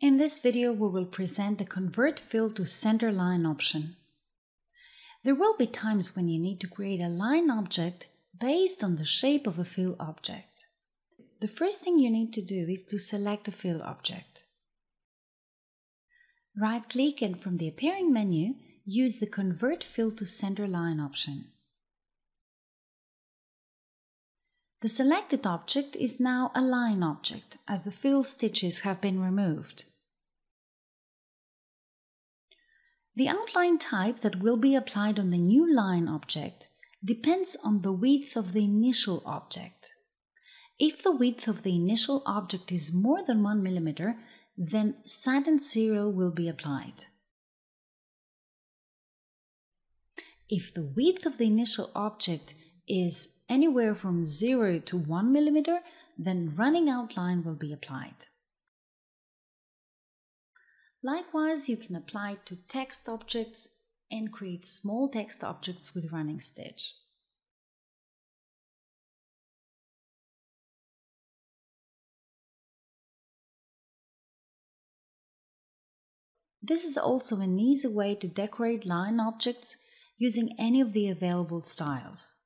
In this video, we will present the Convert Fill to Center Line option. There will be times when you need to create a line object based on the shape of a fill object. The first thing you need to do is to select a fill object. Right-click and from the appearing menu, use the Convert Fill to Center Line option. The selected object is now a line object, as the fill stitches have been removed. The outline type that will be applied on the new line object depends on the width of the initial object. If the width of the initial object is more than 1 mm, then satin serial will be applied. If the width of the initial object is anywhere from 0 to 1 mm, then running outline will be applied. Likewise, you can apply to text objects and create small text objects with running stitch. This is also an easy way to decorate line objects using any of the available styles.